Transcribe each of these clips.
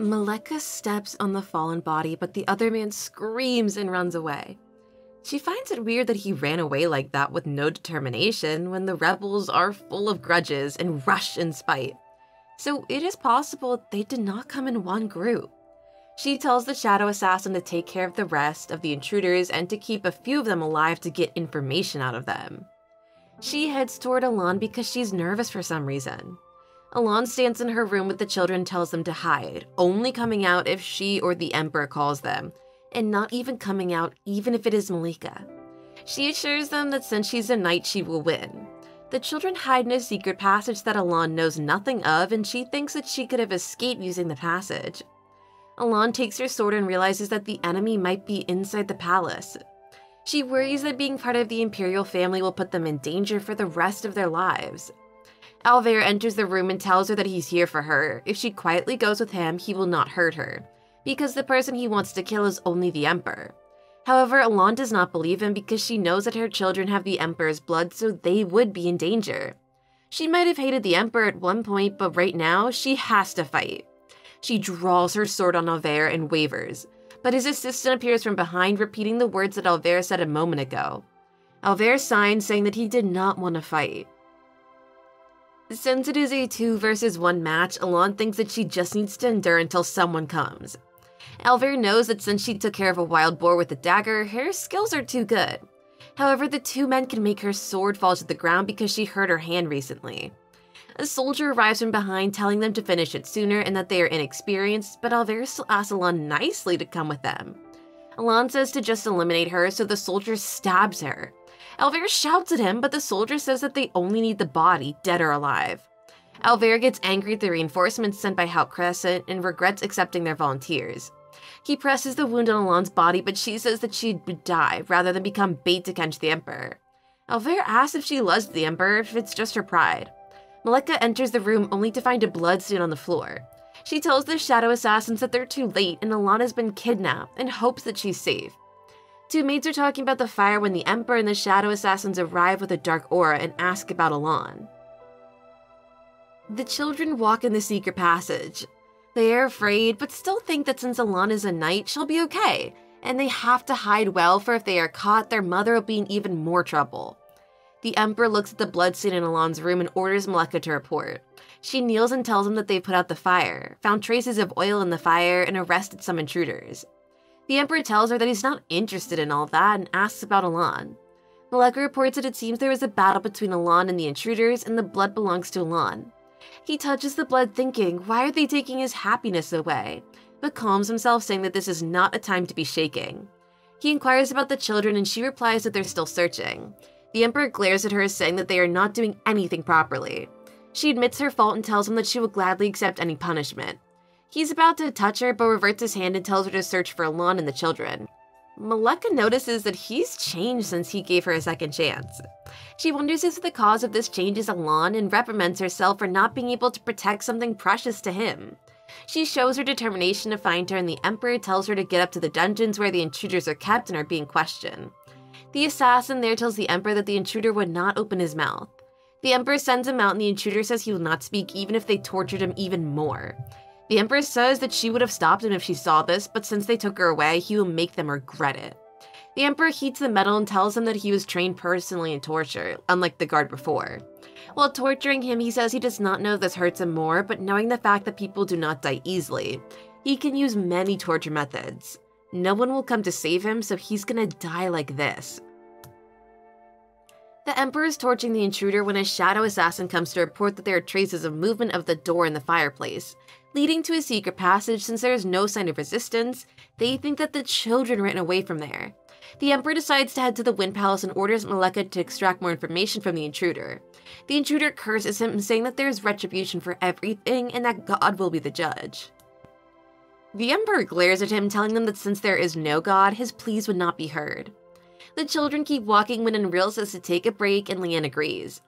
Maleka steps on the fallen body, but the other man screams and runs away. She finds it weird that he ran away like that with no determination when the rebels are full of grudges and rush in spite. So it is possible they did not come in one group. She tells the Shadow Assassin to take care of the rest of the intruders and to keep a few of them alive to get information out of them. She heads toward Elan because she's nervous for some reason. Elan stands in her room with the children tells them to hide, only coming out if she or the Emperor calls them, and not even coming out even if it is Malika. She assures them that since she's a knight, she will win. The children hide in a secret passage that Elan knows nothing of, and she thinks that she could have escaped using the passage. Elan takes her sword and realizes that the enemy might be inside the palace. She worries that being part of the Imperial family will put them in danger for the rest of their lives. Alvair enters the room and tells her that he's here for her. If she quietly goes with him, he will not hurt her because the person he wants to kill is only the Emperor. However, Alon does not believe him because she knows that her children have the Emperor's blood, so they would be in danger. She might have hated the Emperor at one point, but right now, she has to fight. She draws her sword on Alvair and wavers, but his assistant appears from behind, repeating the words that Alvair said a moment ago. Alvair signs, saying that he did not want to fight. Since it is a two versus one match, Alon thinks that she just needs to endure until someone comes. Alvair knows that since she took care of a wild boar with a dagger, her skills are too good. However, the two men can make her sword fall to the ground because she hurt her hand recently. A soldier arrives from behind telling them to finish it sooner and that they are inexperienced, but Alvair still asks Elan nicely to come with them. Alon says to just eliminate her, so the soldier stabs her. Alvair shouts at him, but the soldier says that they only need the body, dead or alive. Alvair gets angry at the reinforcements sent by Hout Crescent and regrets accepting their volunteers. He presses the wound on Elan's body, but she says that she would die rather than become bait to catch the Emperor. Alvair asks if she loves the Emperor, if it's just her pride. Maleka enters the room only to find a bloodstain on the floor. She tells the Shadow Assassins that they're too late and Elan has been kidnapped and hopes that she's safe. Two maids are talking about the fire when the Emperor and the Shadow Assassins arrive with a dark aura and ask about Alon. The children walk in the secret passage. They are afraid, but still think that since Alon is a knight, she'll be okay, and they have to hide well, for if they are caught, their mother will be in even more trouble. The Emperor looks at the bloodstain in Alon's room and orders Maleka to report. She kneels and tells him that they've put out the fire, found traces of oil in the fire, and arrested some intruders. The Emperor tells her that he's not interested in all that and asks about Elan. Maleka reports that it seems there was a battle between Elan and the intruders, and the blood belongs to Elan. He touches the blood thinking, why are they taking his happiness away? But calms himself saying that this is not a time to be shaking. He inquires about the children and she replies that they're still searching. The Emperor glares at her saying that they are not doing anything properly. She admits her fault and tells him that she will gladly accept any punishment. He's about to touch her but reverts his hand and tells her to search for Elan and the children. Maleka notices that he's changed since he gave her a second chance. She wonders if the cause of this change is Elan and reprimands herself for not being able to protect something precious to him. She shows her determination to find her and the Emperor tells her to get up to the dungeons where the intruders are kept and are being questioned. The assassin there tells the Emperor that the intruder would not open his mouth. The Emperor sends him out and the intruder says he will not speak even if they tortured him even more. The Empress says that she would have stopped him if she saw this, but since they took her away, he will make them regret it. The Emperor heats the metal and tells him that he was trained personally in torture, unlike the guard before. While torturing him, he says he does not know this hurts him more, but knowing the fact that people do not die easily, he can use many torture methods. No one will come to save him, so he's gonna die like this. The Emperor is torching the intruder when a shadow assassin comes to report that there are traces of movement of the door in the fireplace, leading to a secret passage since there is no sign of resistance. They think that the children ran away from there. The Emperor decides to head to the Wind Palace and orders Maleka to extract more information from the intruder. The intruder curses him, saying that there is retribution for everything and that God will be the judge. The Emperor glares at him, telling them that since there is no God, his pleas would not be heard. The children keep walking when Enril says to take a break and Lian agrees.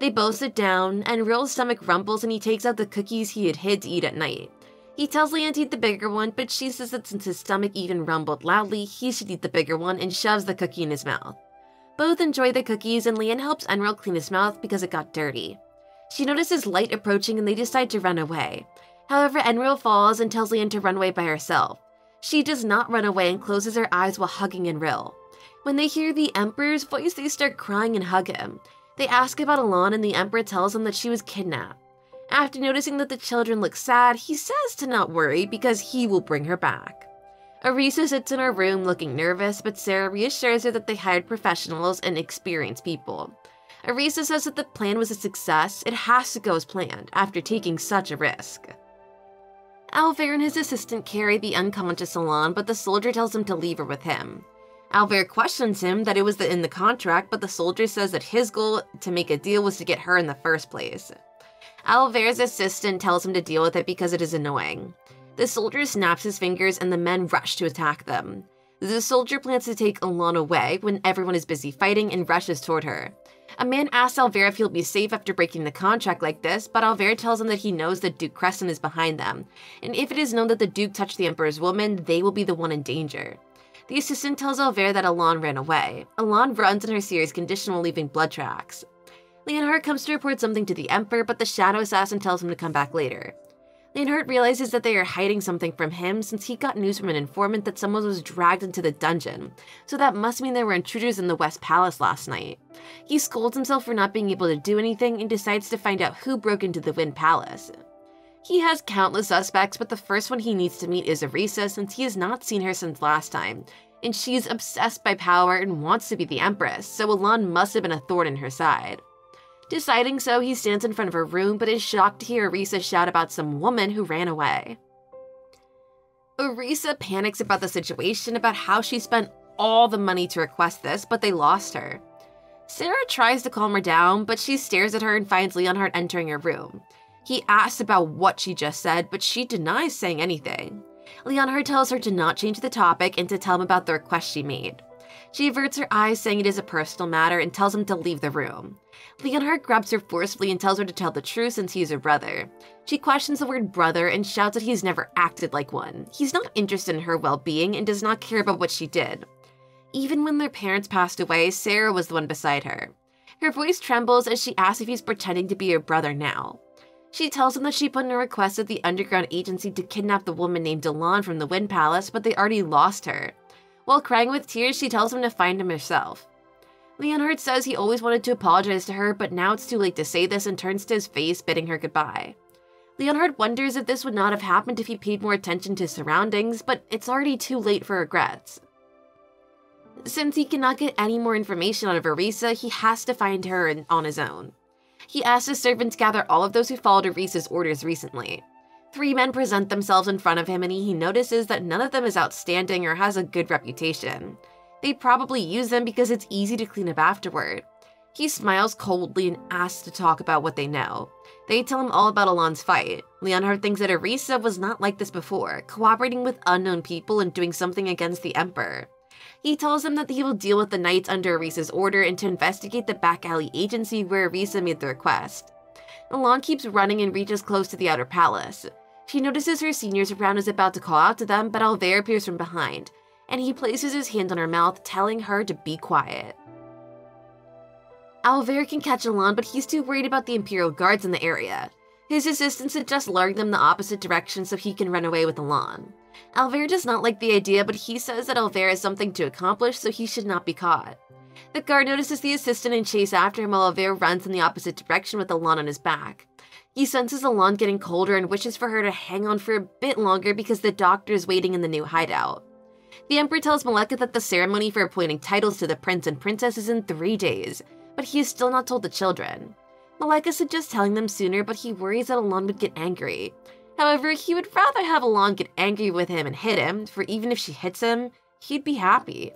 They both sit down, and Enril's stomach rumbles and he takes out the cookies he had hid to eat at night. He tells Lian to eat the bigger one, but she says that since his stomach even rumbled loudly, he should eat the bigger one and shoves the cookie in his mouth. Both enjoy the cookies and Lian helps Enril clean his mouth because it got dirty. She notices light approaching and they decide to run away. However, Enril falls and tells Leon to run away by herself. She does not run away and closes her eyes while hugging Enril. When they hear the Emperor's voice, they start crying and hug him. They ask about Alon, and the Emperor tells them that she was kidnapped. After noticing that the children look sad, he says to not worry because he will bring her back. Arisa sits in her room looking nervous, but Sarah reassures her that they hired professionals and experienced people. Arisa says that the plan was a success, it has to go as planned, after taking such a risk. Alvair and his assistant carry the unconscious Alon, but the soldier tells him to leave her with him. Alvair questions him that it was in the contract, but the soldier says that his goal to make a deal was to get her in the first place. Alvair's assistant tells him to deal with it because it is annoying. The soldier snaps his fingers and the men rush to attack them. The soldier plans to take Elan away when everyone is busy fighting and rushes toward her. A man asks Alvair if he'll be safe after breaking the contract like this, but Alvair tells him that he knows that Duke Crescent is behind them, and if it is known that the Duke touched the Emperor's woman, they will be the one in danger. The assistant tells Alvair that Elan ran away. Elan runs in her serious condition while leaving blood tracks. Leonhardt comes to report something to the Emperor, but the Shadow Assassin tells him to come back later. Leonhardt realizes that they are hiding something from him since he got news from an informant that someone was dragged into the dungeon, so that must mean there were intruders in the West Palace last night. He scolds himself for not being able to do anything and decides to find out who broke into the Wind Palace. He has countless suspects, but the first one he needs to meet is Arisa since he has not seen her since last time, and she's obsessed by power and wants to be the Empress, so Elan must have been a thorn in her side. Deciding so, he stands in front of her room but is shocked to hear Arisa shout about some woman who ran away. Arisa panics about the situation, about how she spent all the money to request this, but they lost her. Sarah tries to calm her down, but she stares at her and finds Leonhardt entering her room. He asks about what she just said, but she denies saying anything. Leonhardt tells her to not change the topic and to tell him about the request she made. She averts her eyes, saying it is a personal matter, and tells him to leave the room. Leonhardt grabs her forcefully and tells her to tell the truth since he is her brother. She questions the word brother and shouts that he's never acted like one. He's not interested in her well being and does not care about what she did. Even when their parents passed away, Sarah was the one beside her. Her voice trembles as she asks if he's pretending to be her brother now. She tells him that she put in a request at the underground agency to kidnap the woman named Delon from the Wind Palace, but they already lost her. While crying with tears, she tells him to find him herself. Leonhardt says he always wanted to apologize to her, but now it's too late to say this and turns to his face, bidding her goodbye. Leonhardt wonders if this would not have happened if he paid more attention to his surroundings, but it's already too late for regrets. Since he cannot get any more information out of Arisa, he has to find her on his own. He asks his servants gather all of those who followed Arisa's orders recently. Three men present themselves in front of him and he notices that none of them is outstanding or has a good reputation. They probably use them because it's easy to clean up afterward. He smiles coldly and asks to talk about what they know. They tell him all about Elan's fight. Leonhardt thinks that Arisa was not like this before, cooperating with unknown people and doing something against the Emperor. He tells them that he will deal with the knights under Arisa's order and to investigate the back alley agency where Arisa made the request. Elan keeps running and reaches close to the outer palace. She notices her seniors around is about to call out to them, but Alvair appears from behind, and he places his hand on her mouth, telling her to be quiet. Alvair can catch Elan, but he's too worried about the Imperial guards in the area. His assistants suggest luring them the opposite direction so he can run away with Elan. Alvair does not like the idea, but he says that Alvair has something to accomplish, so he should not be caught. The guard notices the assistant and chase after him while Alvair runs in the opposite direction with Alon on his back. He senses Alon getting colder and wishes for her to hang on for a bit longer because the doctor is waiting in the new hideout. The Emperor tells Maleka that the ceremony for appointing titles to the prince and princess is in three days, but he has still not told the children. Maleka suggests telling them sooner, but he worries that Alon would get angry. However, he would rather have Alon get angry with him and hit him, for even if she hits him, he'd be happy.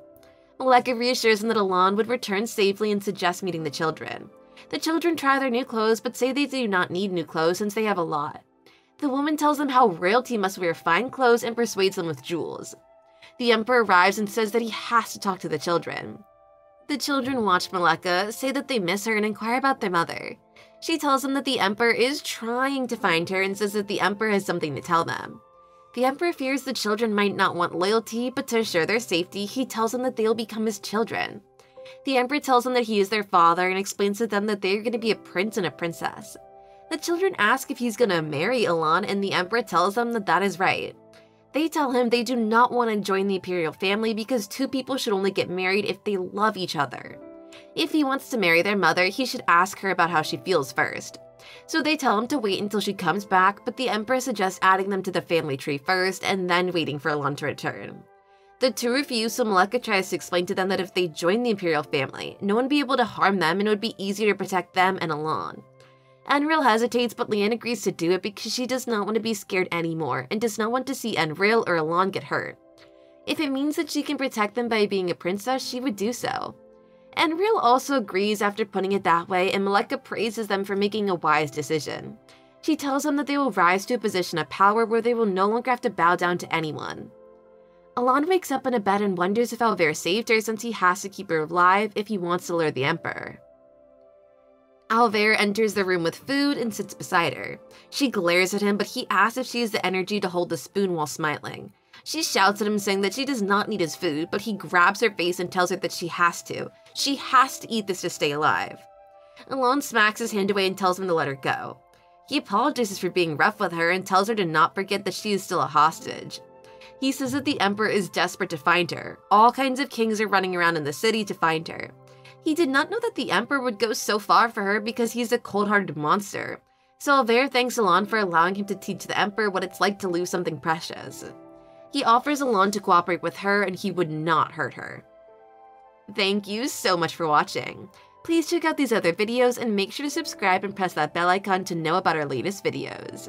Maleka reassures him that Alon would return safely and suggests meeting the children. The children try their new clothes, but say they do not need new clothes since they have a lot. The woman tells them how royalty must wear fine clothes and persuades them with jewels. The Emperor arrives and says that he has to talk to the children. The children watch Maleka, say that they miss her, and inquire about their mother. She tells them that the Emperor is trying to find her and says that the Emperor has something to tell them. The Emperor fears the children might not want loyalty, but to assure their safety, he tells them that they will become his children. The Emperor tells them that he is their father and explains to them that they are going to be a prince and a princess. The children ask if he's gonna marry Elan, and the Emperor tells them that that is right. They tell him they do not want to join the imperial family because two people should only get married if they love each other. If he wants to marry their mother, he should ask her about how she feels first. So they tell him to wait until she comes back, but the Emperor suggests adding them to the family tree first and then waiting for Elan to return. The two refuse, so Maleka tries to explain to them that if they join the Imperial family, no one would be able to harm them and it would be easier to protect them and Elan. Enril hesitates, but Leanne agrees to do it because she does not want to be scared anymore and does not want to see Enril or Elan get hurt. If it means that she can protect them by being a princess, she would do so. Enril also agrees after putting it that way, and Maleka praises them for making a wise decision. She tells them that they will rise to a position of power where they will no longer have to bow down to anyone. Elan wakes up in a bed and wonders if Alvaire saved her since he has to keep her alive if he wants to lure the Emperor. Alvaire enters the room with food and sits beside her. She glares at him, but he asks if she has the energy to hold the spoon while smiling. She shouts at him, saying that she does not need his food, but he grabs her face and tells her that she has to. She has to eat this to stay alive. Elan smacks his hand away and tells him to let her go. He apologizes for being rough with her and tells her to not forget that she is still a hostage. He says that the Emperor is desperate to find her. All kinds of kings are running around in the city to find her. He did not know that the Emperor would go so far for her because he's a cold-hearted monster. So Alvaire thanks Elan for allowing him to teach the Emperor what it's like to lose something precious. He offers Alon to cooperate with her and he would not hurt her. Thank you so much for watching. Please check out these other videos and make sure to subscribe and press that bell icon to know about our latest videos.